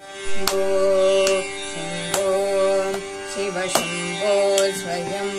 म् शम्भो शिव शुम्भो स्वयम्